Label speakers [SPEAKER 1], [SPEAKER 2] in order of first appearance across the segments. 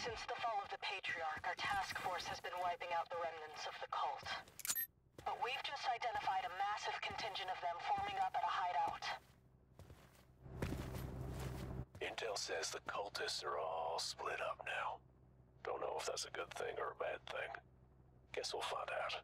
[SPEAKER 1] Since the fall of the Patriarch, our task force has been wiping out the remnants of the cult. But we've just identified a massive contingent of them forming up at a hideout.
[SPEAKER 2] Intel says the cultists are all split up now. Don't know if that's a good thing or a bad thing. Guess we'll find out.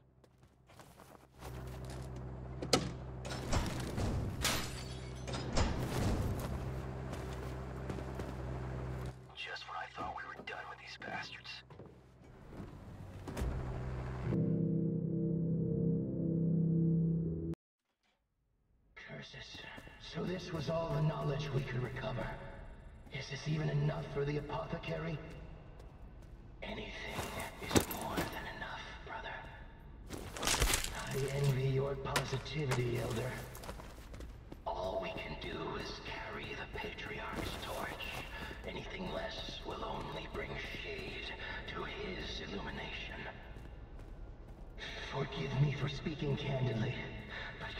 [SPEAKER 3] So this was all the knowledge we could recover. Is this even enough for the apothecary? Anything is more than enough, brother. I envy your positivity, Elder. All we can do is carry the Patriarch's torch. Anything less will only bring shade to his illumination. Forgive me for speaking candidly,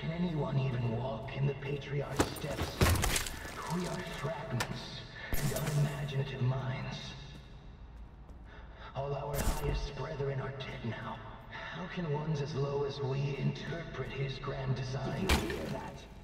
[SPEAKER 3] can anyone even walk in the Patriarch's steps? We are fragments and unimaginative minds. All our highest brethren are dead now. How can ones as low as we interpret his grand design? Did you hear that?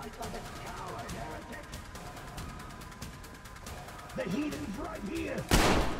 [SPEAKER 3] Like a coward, heretic! The heathen's right here!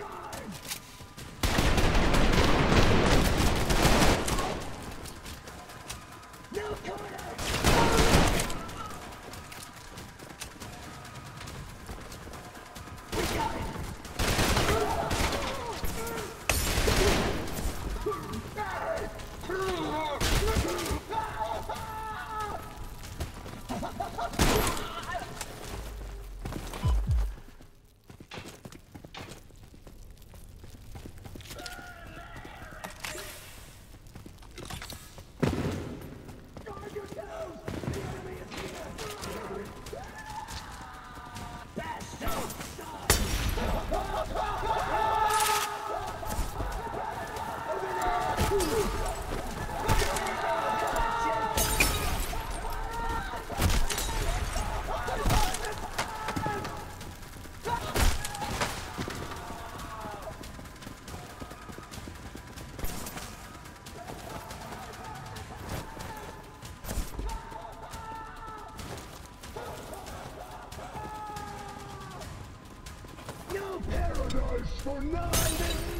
[SPEAKER 2] God. For nine!